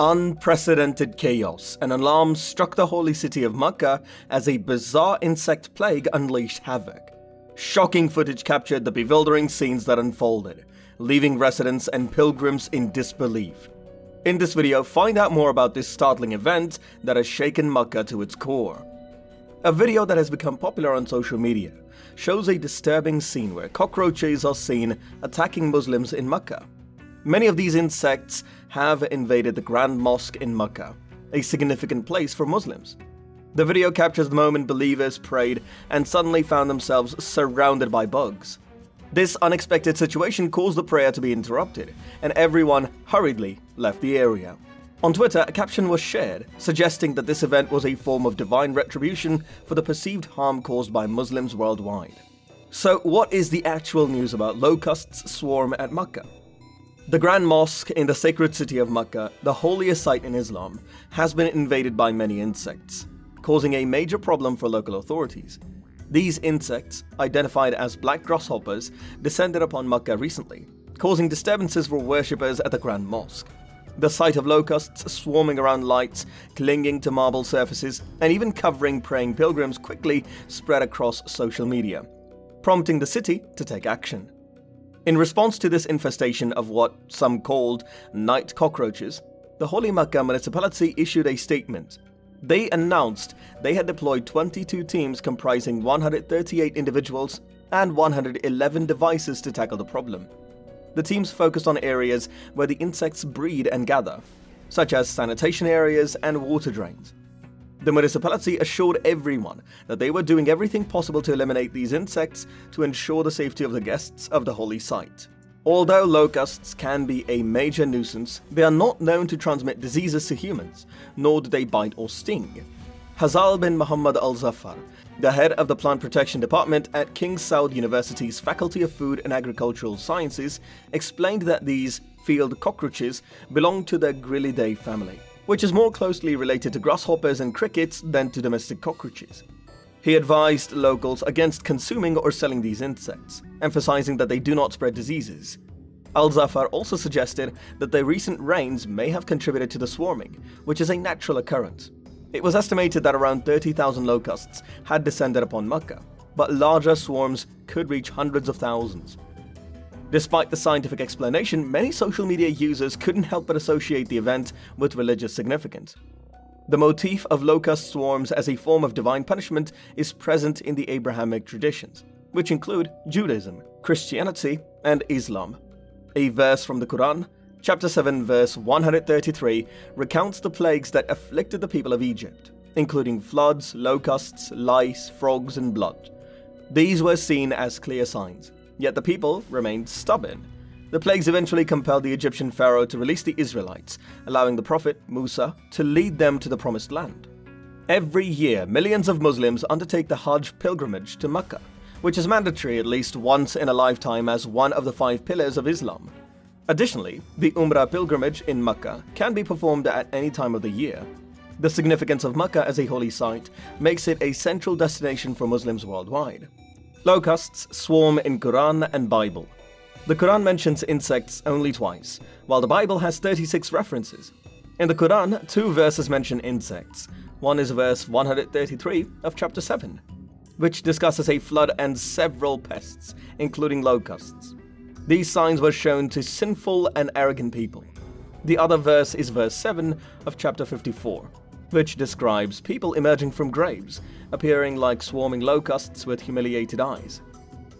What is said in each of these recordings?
Unprecedented chaos and alarm struck the holy city of Mecca as a bizarre insect plague unleashed havoc. Shocking footage captured the bewildering scenes that unfolded, leaving residents and pilgrims in disbelief. In this video, find out more about this startling event that has shaken Mecca to its core. A video that has become popular on social media shows a disturbing scene where cockroaches are seen attacking Muslims in Mecca. Many of these insects have invaded the Grand Mosque in Mecca, a significant place for Muslims. The video captures the moment believers prayed and suddenly found themselves surrounded by bugs. This unexpected situation caused the prayer to be interrupted, and everyone hurriedly left the area. On Twitter, a caption was shared suggesting that this event was a form of divine retribution for the perceived harm caused by Muslims worldwide. So, what is the actual news about locusts swarm at Mecca? The Grand Mosque in the sacred city of Mecca, the holiest site in Islam, has been invaded by many insects, causing a major problem for local authorities. These insects, identified as black grasshoppers, descended upon Mecca recently, causing disturbances for worshippers at the Grand Mosque. The sight of locusts swarming around lights, clinging to marble surfaces, and even covering praying pilgrims quickly spread across social media, prompting the city to take action. In response to this infestation of what some called night cockroaches, the Holy Mecca municipality issued a statement. They announced they had deployed 22 teams comprising 138 individuals and 111 devices to tackle the problem. The teams focused on areas where the insects breed and gather, such as sanitation areas and water drains. The municipality assured everyone that they were doing everything possible to eliminate these insects to ensure the safety of the guests of the holy site. Although locusts can be a major nuisance, they are not known to transmit diseases to humans, nor do they bite or sting. Hazal bin Muhammad Al Zafar, the head of the Plant Protection Department at King Saud University's Faculty of Food and Agricultural Sciences, explained that these field cockroaches belong to the Gryllidae family which is more closely related to grasshoppers and crickets than to domestic cockroaches. He advised locals against consuming or selling these insects, emphasizing that they do not spread diseases. Al Zafar also suggested that the recent rains may have contributed to the swarming, which is a natural occurrence. It was estimated that around 30,000 locusts had descended upon Mecca, but larger swarms could reach hundreds of thousands. Despite the scientific explanation, many social media users couldn't help but associate the event with religious significance. The motif of locust swarms as a form of divine punishment is present in the Abrahamic traditions, which include Judaism, Christianity, and Islam. A verse from the Quran, chapter 7, verse 133, recounts the plagues that afflicted the people of Egypt, including floods, locusts, lice, frogs, and blood. These were seen as clear signs Yet the people remained stubborn. The plagues eventually compelled the Egyptian pharaoh to release the Israelites, allowing the prophet Musa to lead them to the promised land. Every year, millions of Muslims undertake the Hajj pilgrimage to Mecca, which is mandatory at least once in a lifetime as one of the five pillars of Islam. Additionally, the Umrah pilgrimage in Mecca can be performed at any time of the year. The significance of Mecca as a holy site makes it a central destination for Muslims worldwide. Locusts swarm in Quran and Bible. The Quran mentions insects only twice, while the Bible has 36 references. In the Quran, two verses mention insects. One is verse 133 of chapter 7, which discusses a flood and several pests, including locusts. These signs were shown to sinful and arrogant people. The other verse is verse 7 of chapter 54, which describes people emerging from graves, appearing like swarming locusts with humiliated eyes.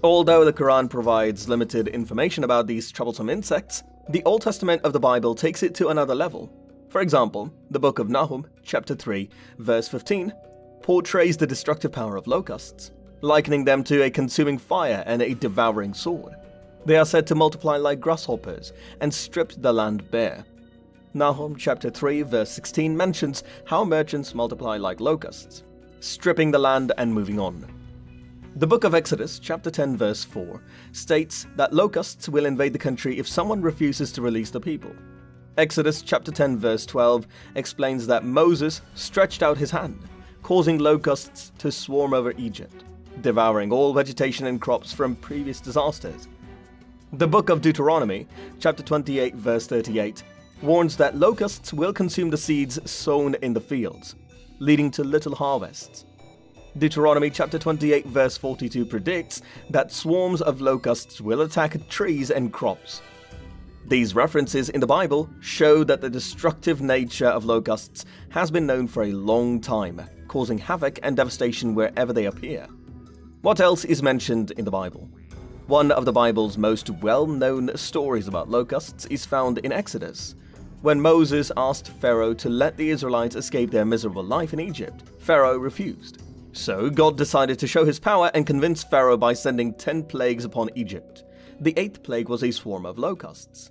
Although the Quran provides limited information about these troublesome insects, the Old Testament of the Bible takes it to another level. For example, the book of Nahum, chapter 3, verse 15, portrays the destructive power of locusts, likening them to a consuming fire and a devouring sword. They are said to multiply like grasshoppers and strip the land bare. Nahum chapter 3 verse 16 mentions how merchants multiply like locusts, stripping the land and moving on. The book of Exodus, chapter 10, verse 4, states that locusts will invade the country if someone refuses to release the people. Exodus chapter 10, verse 12 explains that Moses stretched out his hand, causing locusts to swarm over Egypt, devouring all vegetation and crops from previous disasters. The book of Deuteronomy, chapter 28, verse 38, warns that locusts will consume the seeds sown in the fields, leading to little harvests. Deuteronomy chapter 28 verse 42 predicts that swarms of locusts will attack trees and crops. These references in the Bible show that the destructive nature of locusts has been known for a long time, causing havoc and devastation wherever they appear. What else is mentioned in the Bible? One of the Bible's most well-known stories about locusts is found in Exodus. When Moses asked Pharaoh to let the Israelites escape their miserable life in Egypt, Pharaoh refused. So God decided to show his power and convince Pharaoh by sending 10 plagues upon Egypt. The eighth plague was a swarm of locusts.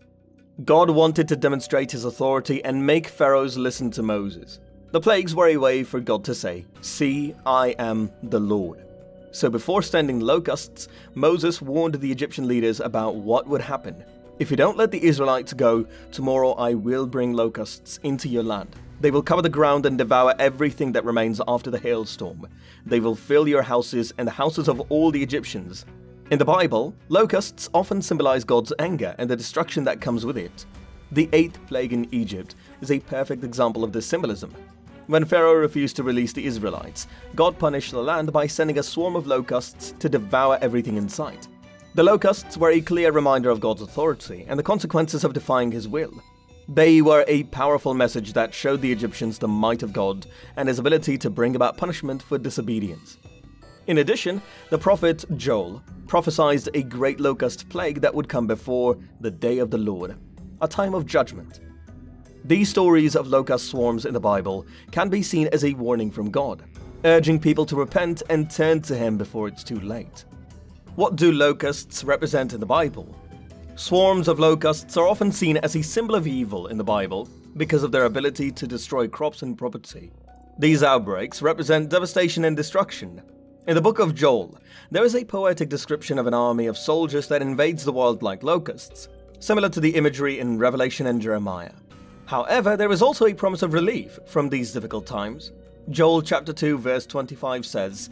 God wanted to demonstrate his authority and make pharaohs listen to Moses. The plagues were a way for God to say, See, I am the Lord. So before sending locusts, Moses warned the Egyptian leaders about what would happen. If you don't let the Israelites go, tomorrow I will bring locusts into your land. They will cover the ground and devour everything that remains after the hailstorm. They will fill your houses and the houses of all the Egyptians. In the Bible, locusts often symbolize God's anger and the destruction that comes with it. The eighth plague in Egypt is a perfect example of this symbolism. When Pharaoh refused to release the Israelites, God punished the land by sending a swarm of locusts to devour everything in sight. The locusts were a clear reminder of God's authority and the consequences of defying his will. They were a powerful message that showed the Egyptians the might of God and his ability to bring about punishment for disobedience. In addition, the prophet Joel prophesied a great locust plague that would come before the day of the Lord, a time of judgment. These stories of locust swarms in the Bible can be seen as a warning from God, urging people to repent and turn to Him before it's too late. What do locusts represent in the Bible? Swarms of locusts are often seen as a symbol of evil in the Bible because of their ability to destroy crops and property. These outbreaks represent devastation and destruction. In the book of Joel, there is a poetic description of an army of soldiers that invades the world like locusts, similar to the imagery in Revelation and Jeremiah. However, there is also a promise of relief from these difficult times. Joel chapter 2 verse 25 says,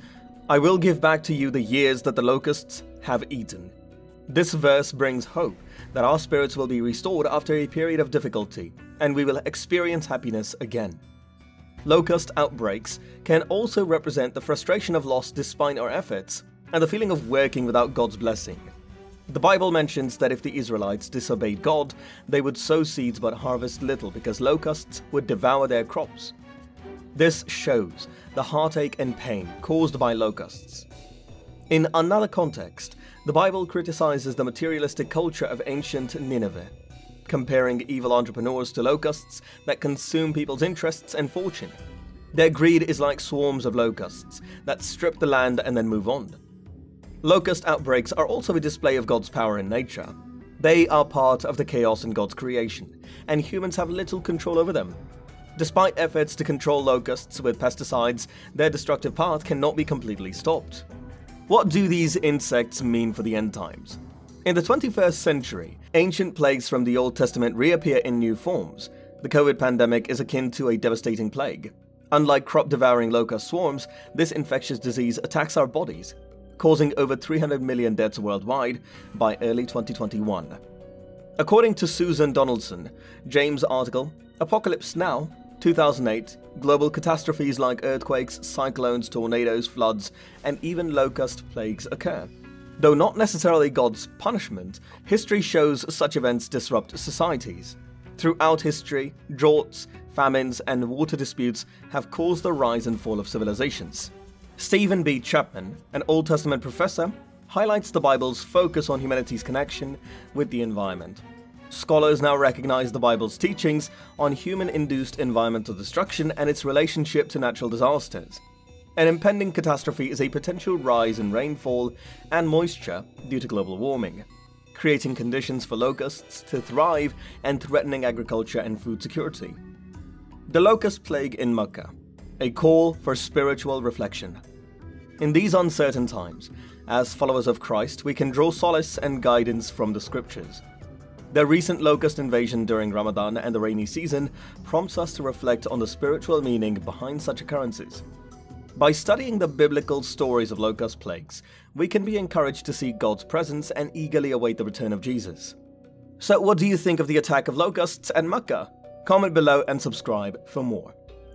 I will give back to you the years that the locusts have eaten this verse brings hope that our spirits will be restored after a period of difficulty, and we will experience happiness again. Locust outbreaks can also represent the frustration of loss despite our efforts, and the feeling of working without God's blessing. The Bible mentions that if the Israelites disobeyed God, they would sow seeds but harvest little because locusts would devour their crops. This shows the heartache and pain caused by locusts. In another context, the Bible criticizes the materialistic culture of ancient Nineveh, comparing evil entrepreneurs to locusts that consume people's interests and fortune. Their greed is like swarms of locusts that strip the land and then move on. Locust outbreaks are also a display of God's power in nature. They are part of the chaos in God's creation, and humans have little control over them. Despite efforts to control locusts with pesticides, their destructive path cannot be completely stopped. What do these insects mean for the end times? In the 21st century, ancient plagues from the Old Testament reappear in new forms. The COVID pandemic is akin to a devastating plague. Unlike crop devouring locust swarms, this infectious disease attacks our bodies, causing over 300 million deaths worldwide by early 2021. According to Susan Donaldson, James' article, Apocalypse Now 2008, global catastrophes like earthquakes, cyclones, tornadoes, floods, and even locust plagues occur. Though not necessarily God's punishment, history shows such events disrupt societies. Throughout history, droughts, famines, and water disputes have caused the rise and fall of civilizations. Stephen B. Chapman, an Old Testament professor, highlights the Bible's focus on humanity's connection with the environment. Scholars now recognize the Bible's teachings on human induced environmental destruction and its relationship to natural disasters. An impending catastrophe is a potential rise in rainfall and moisture due to global warming, creating conditions for locusts to thrive and threatening agriculture and food security. The Locust Plague in Mecca, a call for spiritual reflection. In these uncertain times, as followers of Christ, we can draw solace and guidance from the scriptures. The recent locust invasion during Ramadan and the rainy season prompts us to reflect on the spiritual meaning behind such occurrences. By studying the biblical stories of locust plagues, we can be encouraged to see God's presence and eagerly await the return of Jesus. So, what do you think of the attack of locusts and Makkah? Comment below and subscribe for more.